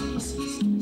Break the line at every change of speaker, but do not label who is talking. Jesus. Name.